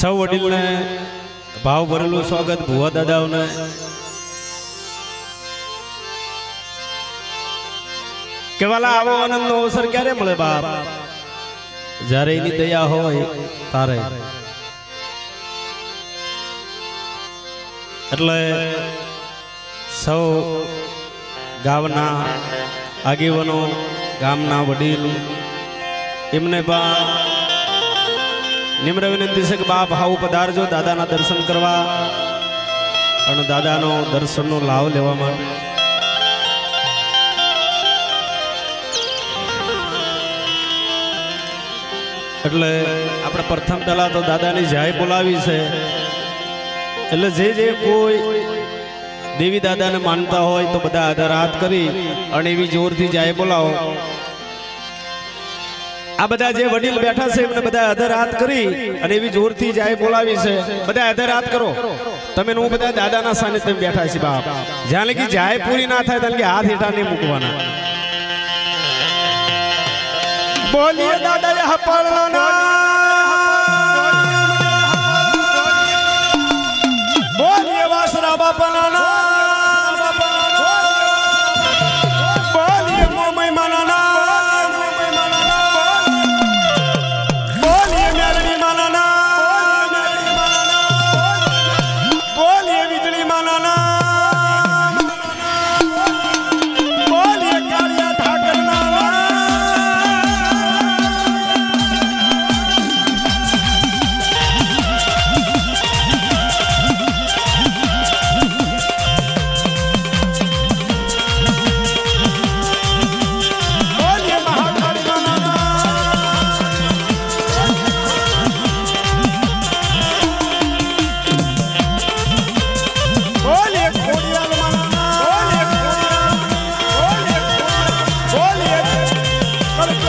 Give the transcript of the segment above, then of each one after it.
સૌ વડીલને ભાવ ભરેલું સ્વાગત ભુવા દાદાઓને. કેવાલા આવો આનંદનો અવસર ક્યારે મળે બાપ? જ્યારે એની દયા હોય તારે. એટલે સૌ ગામના આગેવાનો, ગામના વડીલ, એમને પણ નિમ્ર વિનંતી છે કે બાપ હાવ પધારજો, દાદાના દર્શન કરવા. અને દાદાનો દર્શનનો લાભ લેવા માટે. એટલે આપણે પ્રથમ પહેલા તો દાદાની જાય બોલાવી છે. એટલે જે જે કોઈ દેવી દાદાને માનતા હોય તો બધા આધાર હાથ કરી અને એવી જોરથી જાય બોલાવો. આ બધા જે વડીલ બેઠા છે, એમને બધા આધાર હાથ કરી અને એવી જોરથી જાય બોલાવી છે. બધા આધાર હાથ કરો. તમે હું બધા દાદાના સાનિધ્યમાં બેઠા છે બાપ. જ્યાં લગી જાય પૂરી ના થાય ત્યાં હાથ હેઠા નહીં મૂકવાના. બોલીએ દાદા યહ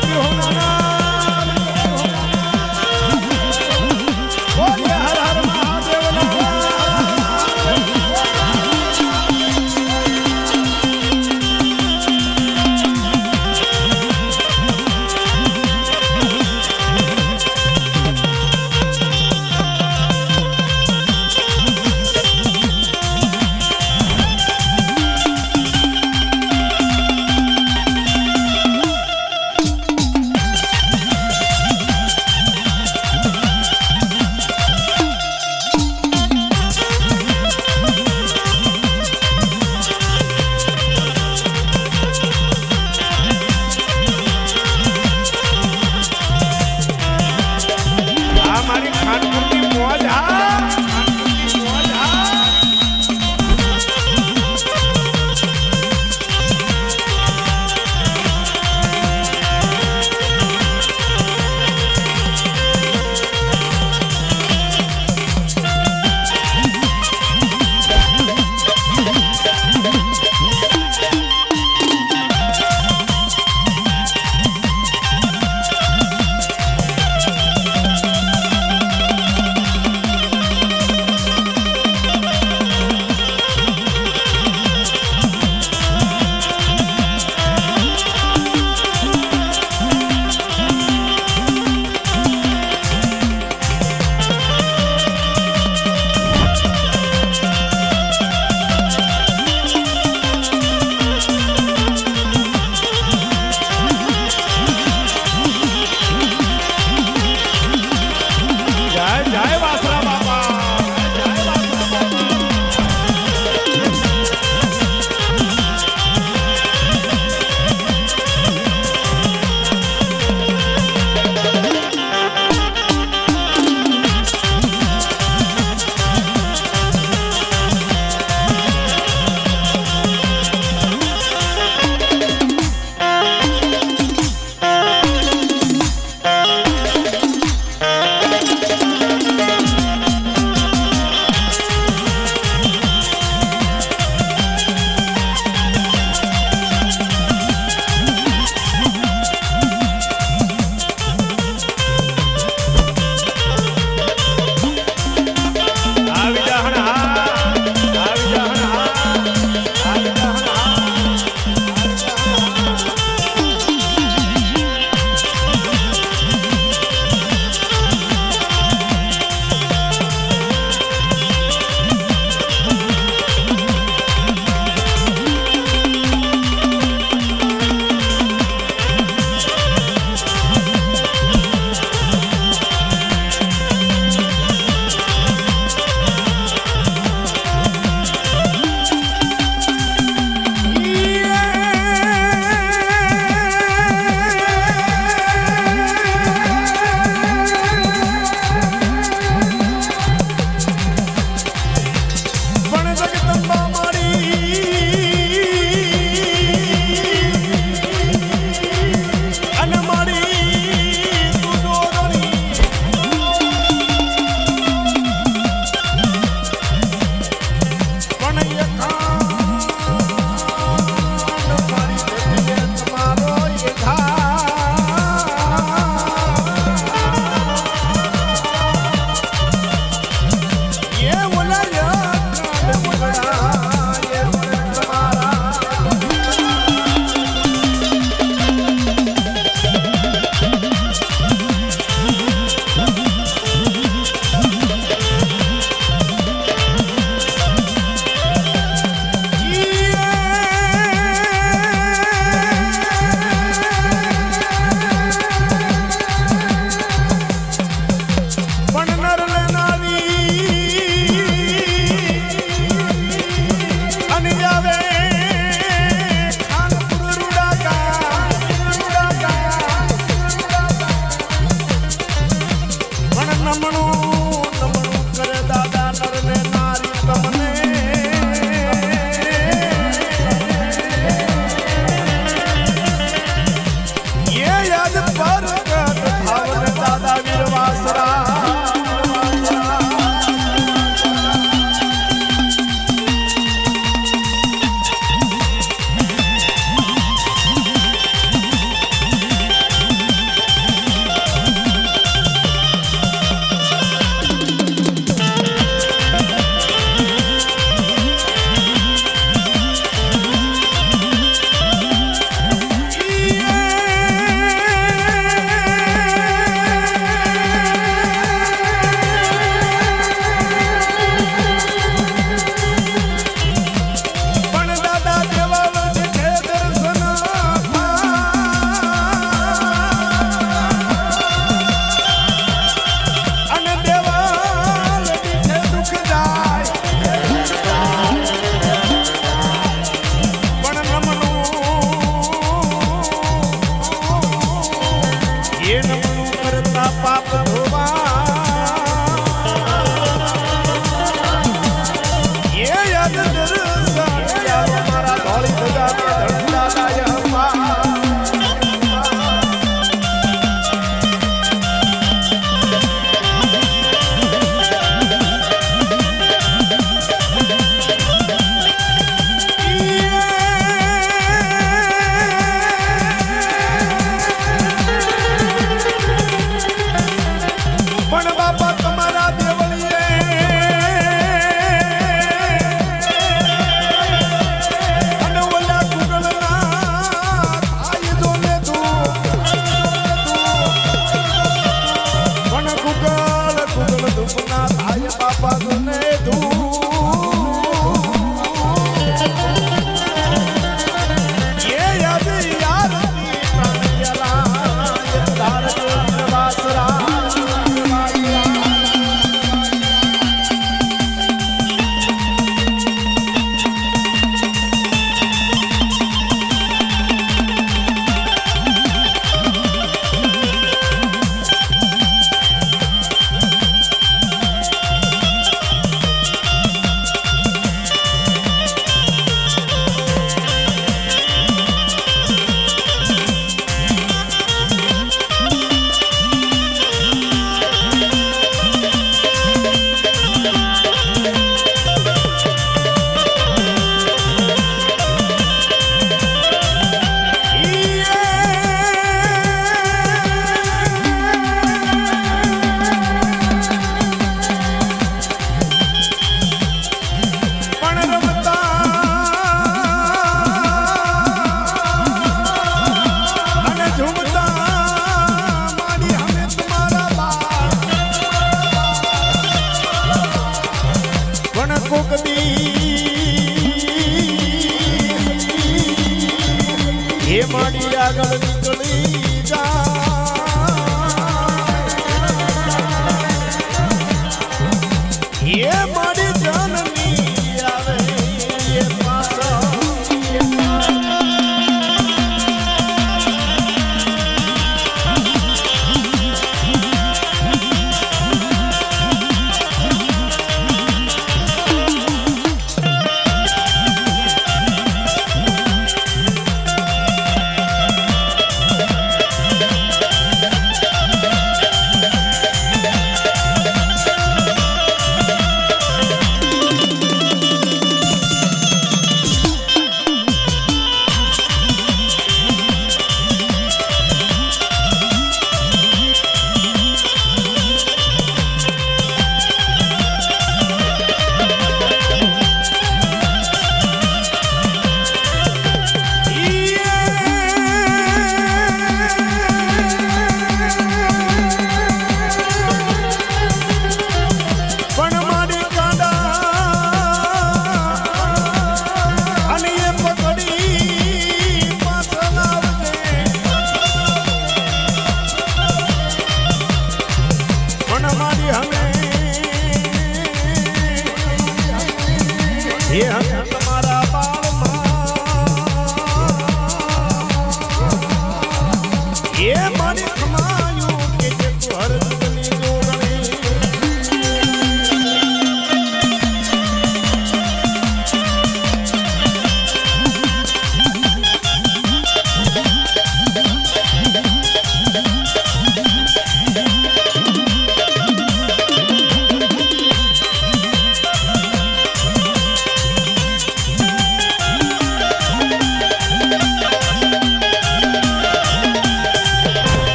最后两个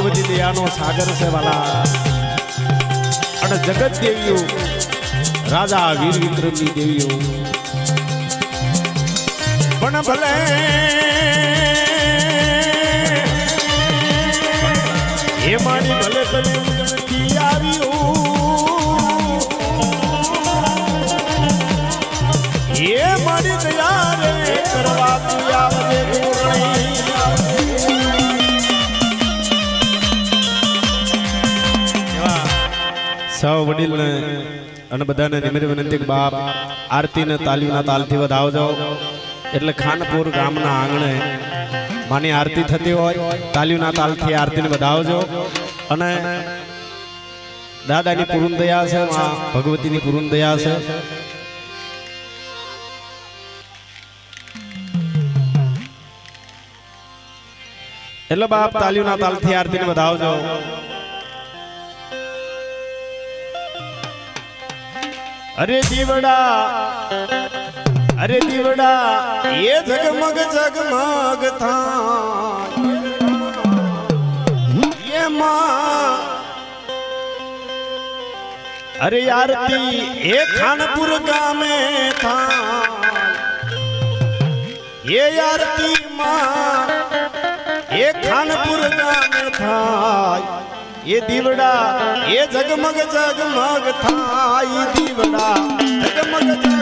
ભગવતી દયાનો સાગર છે વાલા અને જગત દેવીઓ રાજા વીર વિક્રમની દેવીઓ. પણ ભલે એ મારી ભલે ભલે ઉજળતી સૌ વડીલને અને બધાને નિમિત્ત વિનંતી બાપ આરતીને તાલીના તાલથી વધાવજો. એટલે ખાનપુર ગામના આંગણે માની આરતી થતી હોય તાલીના તાલથી આરતીને વધાવજો. અને દાદાની પૂર્ણ દયા છે ભગવતીની પૂર્ણ દયા છે. એટલે બાપ તાલીના તાલથી આરતીને વધાવજો. અરે દીવડા અરે દીવડા, એ જગમગ જગમગ થાય અરે આરતી, એ ખાનપુર ગામે થાય એ આરતી માં, એ ખાનપુર ગામે થાય એ દીવડા એ જગમગ જગમગ થાય દીવડા. જગમગ જગમગ